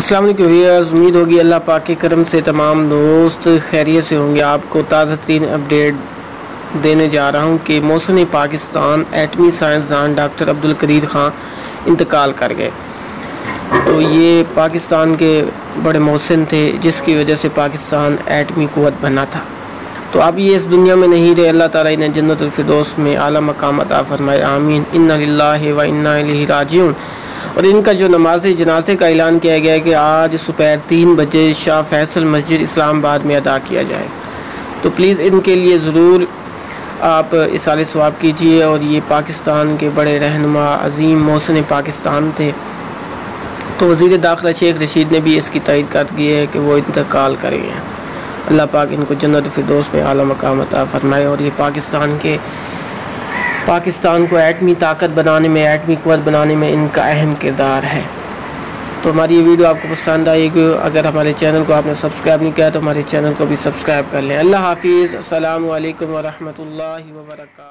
वालेकुम व्यूअर्स उम्मीद होगी अल्लाह पाक के करम से तमाम दोस्त खैरियत से होंगे। आपको ताज़ा तरीन अपडेट देने जा रहा हूँ कि मौसम पाकिस्तान एटमी साइंसदान डॉक्टर अब्दुल करीर ख़ान इंतकाल कर गए। तो ये पाकिस्तान के बड़े मौसम थे, जिसकी वजह से पाकिस्तान एटमी कुत बना था। तो अब ये इस दुनिया में नहीं रहे, अल्लाह ताला इन्हें जन्नतफरदोस में आला मकाम अता फरमाए, आमीन। इन्ना व इन्ना राजिउन और इनका जो नमाज़ जनाजे का ऐलान किया गया है कि आज दोपहर तीन बजे शाह फैसल मस्जिद इस्लामाबाद में अदा किया जाए। तो प्लीज़ इनके लिए ज़रूर आप इसाल स्वाब कीजिए और ये पाकिस्तान के बड़े रहनमा, अजीम मौसन पाकिस्तान थे। तो वज़ी दाखिला शेख रशीद ने भी इसकी तइद कर दी है कि वो इंतकाल करेंगे अल्लाह पाक इनको जन्नत फिरदोस में आला मकाम अता फरमाए और ये पाकिस्तान के पाकिस्तान को एटमी ताकत बनाने में, एटमी कुत बनाने में इनका अहम किरदार है। तो हमारी ये वीडियो आपको पसंद आएगी। अगर हमारे चैनल को आपने सब्सक्राइब नहीं किया तो हमारे चैनल को भी सब्सक्राइब कर लें। अल्लाह हाफिज़। अल्लाम वरहमल वर्का